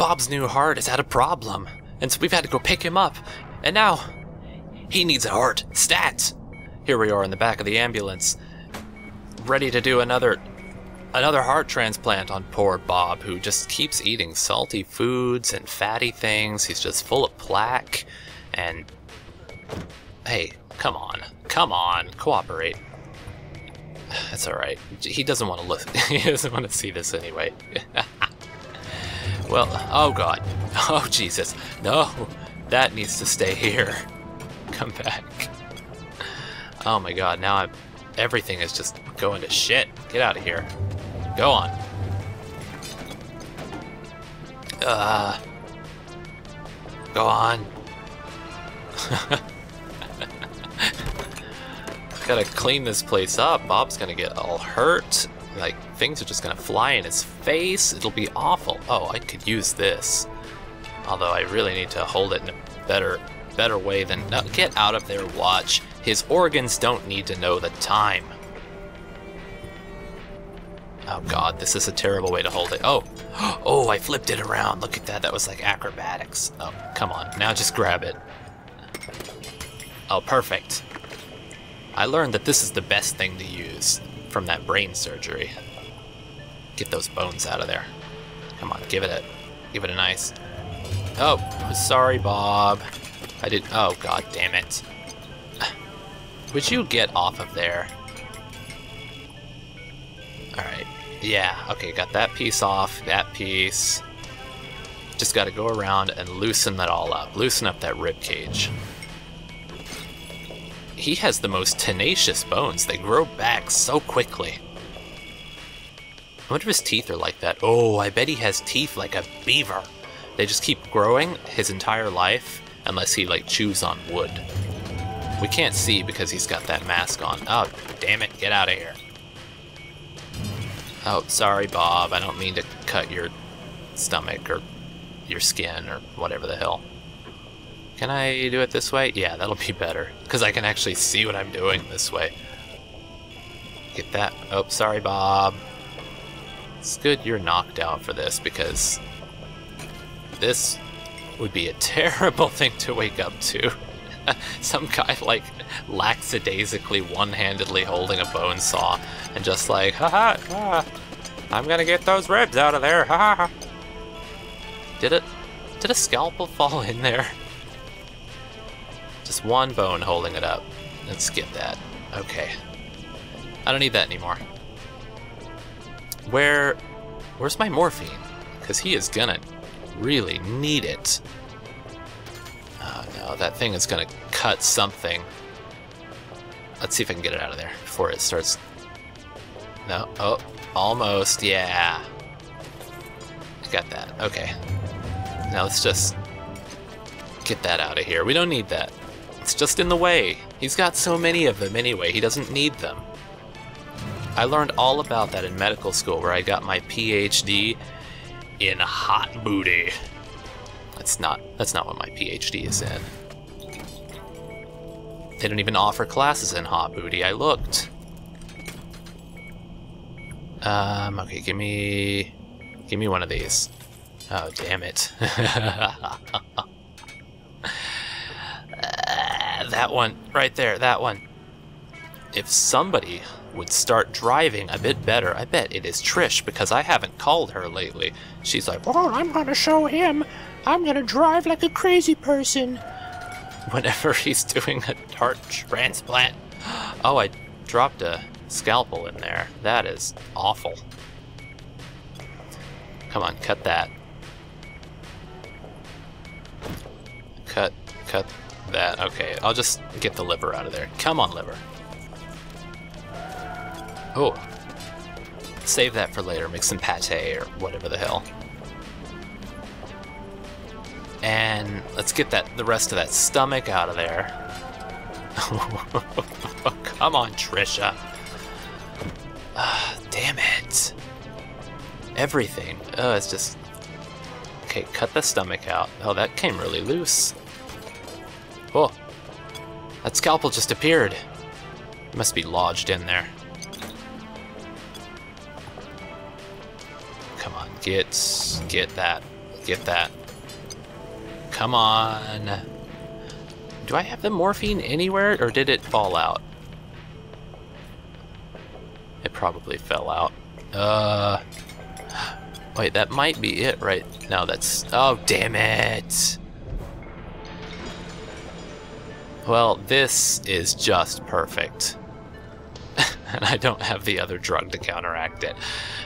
Bob's new heart has had a problem, and so we've had to go pick him up. And now, he needs a heart. Stat! Here we are in the back of the ambulance, ready to do another another heart transplant on poor Bob, who just keeps eating salty foods and fatty things. He's just full of plaque. And hey, come on, come on, cooperate. That's all right. He doesn't want to look. he doesn't want to see this anyway. well, oh god, oh Jesus, no, that needs to stay here. Come back. Oh my god, now I'm. Everything is just going to shit. Get out of here. Go on. Uh. Go on. Gotta clean this place up. Bob's gonna get all hurt. Like, things are just gonna fly in his face. It'll be awful. Oh, I could use this. Although I really need to hold it in a better better way than... No, get out of there, watch. His organs don't need to know the time. Oh god, this is a terrible way to hold it. Oh, oh, I flipped it around. Look at that, that was like acrobatics. Oh, come on, now just grab it. Oh, perfect. I learned that this is the best thing to use from that brain surgery. Get those bones out of there. Come on, give it a, give it a nice. Oh, sorry, Bob. I did. Oh god, damn it. Would you get off of there? All right. Yeah. Okay. Got that piece off. That piece. Just got to go around and loosen that all up. Loosen up that rib cage. He has the most tenacious bones. They grow back so quickly. I wonder if his teeth are like that. Oh, I bet he has teeth like a beaver. They just keep growing his entire life unless he like chews on wood. We can't see because he's got that mask on. Oh, damn it, get out of here. Oh, sorry, Bob. I don't mean to cut your stomach or your skin or whatever the hell. Can I do it this way? Yeah, that'll be better. Because I can actually see what I'm doing this way. Get that. Oh, sorry, Bob. It's good you're knocked out for this because this would be a terrible thing to wake up to. Some guy like lackadaisically one-handedly holding a bone saw and just like, haha, ah, I'm gonna get those ribs out of there, ha ha. Did it? Did a scalpel fall in there? Just one bone holding it up. Let's get that. Okay. I don't need that anymore. Where, where's my morphine? Because he is gonna really need it. Oh no, that thing is gonna cut something. Let's see if I can get it out of there before it starts. No, oh, almost, yeah. I got that, okay. Now let's just get that out of here. We don't need that. It's just in the way. He's got so many of them anyway, he doesn't need them. I learned all about that in medical school where I got my PhD in hot booty. That's not that's not what my PhD is in. They don't even offer classes in hot booty. I looked. Um, okay, give me give me one of these. Oh, damn it. uh, that one right there, that one. If somebody would start driving a bit better, I bet it is Trish because I haven't called her lately. She's like, "Oh, I'm to show him I'm gonna drive like a crazy person. Whenever he's doing a heart transplant. Oh, I dropped a scalpel in there. That is awful. Come on, cut that. Cut, cut that. Okay, I'll just get the liver out of there. Come on, liver. Oh. Save that for later. Make some pate or whatever the hell. And let's get that the rest of that stomach out of there. Come on, Trisha. Uh, damn it. Everything. Oh, it's just... Okay, cut the stomach out. Oh, that came really loose. Oh. That scalpel just appeared. It must be lodged in there. Come on, get... get that get that. Come on. Do I have the morphine anywhere, or did it fall out? It probably fell out. Uh... Wait, that might be it right now. That's... Oh, damn it! Well, this is just perfect. and I don't have the other drug to counteract it.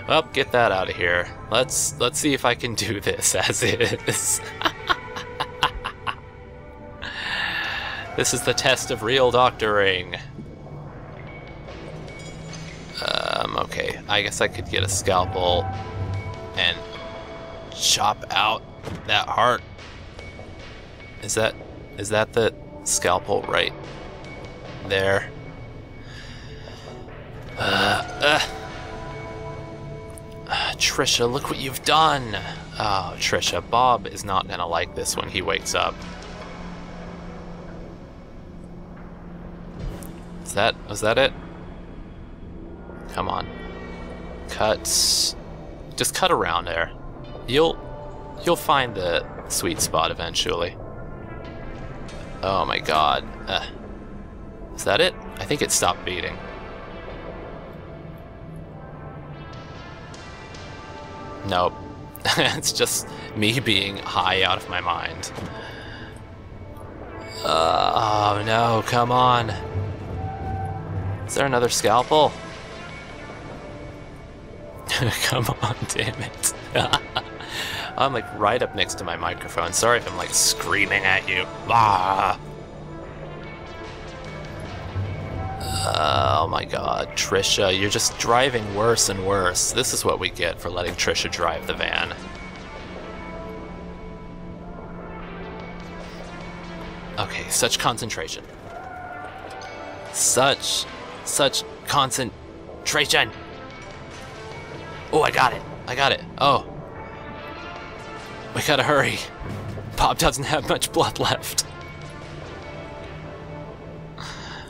Well, get that out of here. Let's let's see if I can do this as is. this is the test of real doctoring. Um, okay, I guess I could get a scalpel and chop out that heart. Is that is that the scalpel right there? Uh, uh. uh, Trisha, look what you've done. Oh, Trisha, Bob is not gonna like this when he wakes up. Is that was that it? Come on. Cuts. Just cut around there. You'll you'll find the sweet spot eventually. Oh my god. Uh, is that it? I think it stopped beating. Nope. it's just me being high out of my mind. Uh, oh no, come on. Is there another scalpel? come on, damn it. I'm like right up next to my microphone. Sorry if I'm like screaming at you. Ah! Oh my god, Trisha, you're just driving worse and worse. This is what we get for letting Trisha drive the van. Okay, such concentration. Such, such concentration. Oh, I got it. I got it. Oh. We gotta hurry. Bob doesn't have much blood left.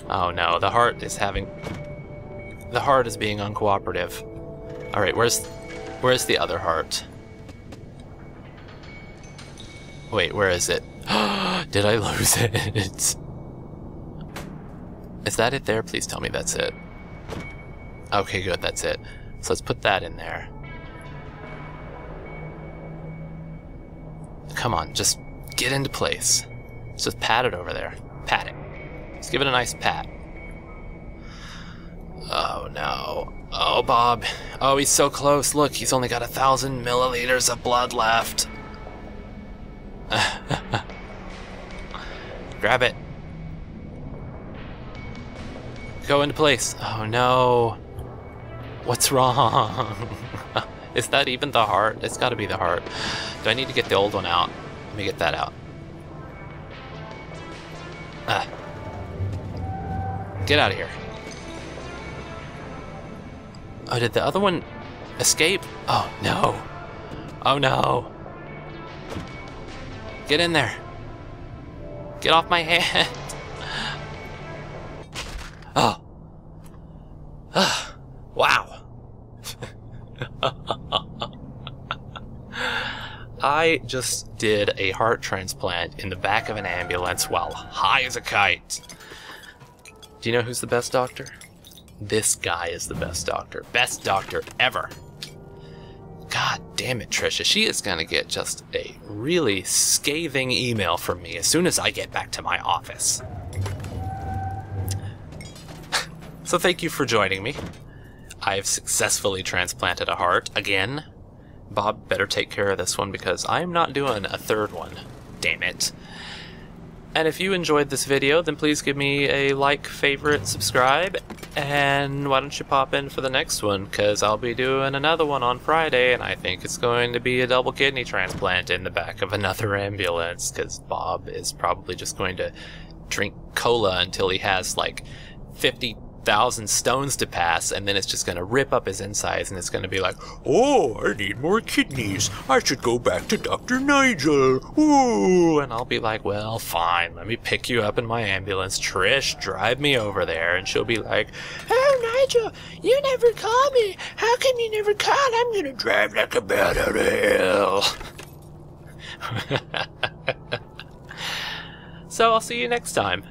Oh no, the heart is having... The heart is being uncooperative. Alright, where's... Where's the other heart? Wait, where is it? Did I lose it? Is that it there? Please tell me that's it. Okay, good, that's it. So let's put that in there. Come on, just get into place. just pat it over there. Pat it. Let's give it a nice pat. Oh no. Oh, Bob. Oh, he's so close. Look, he's only got a thousand milliliters of blood left. Grab it. Go into place. Oh no. What's wrong? Is that even the heart? It's gotta be the heart. Do I need to get the old one out? Let me get that out. Ah. Get out of here. Oh, did the other one escape? Oh, no. Oh, no. Get in there. Get off my hand. I just did a heart transplant in the back of an ambulance while high as a kite. Do you know who's the best doctor? This guy is the best doctor. Best doctor ever. God damn it, Trisha. She is going to get just a really scathing email from me as soon as I get back to my office. so thank you for joining me. I've successfully transplanted a heart again. Bob better take care of this one because I'm not doing a third one. Damn it. And if you enjoyed this video, then please give me a like, favorite, subscribe, and why don't you pop in for the next one, because I'll be doing another one on Friday, and I think it's going to be a double kidney transplant in the back of another ambulance, because Bob is probably just going to drink cola until he has like 50 thousand stones to pass, and then it's just going to rip up his insides, and it's going to be like, "Oh, I need more kidneys. I should go back to Doctor Nigel." Ooh, and I'll be like, "Well, fine. Let me pick you up in my ambulance. Trish, drive me over there." And she'll be like, "Oh, Nigel, you never call me. How come you never call? I'm going to drive like a bat out of hell." so I'll see you next time.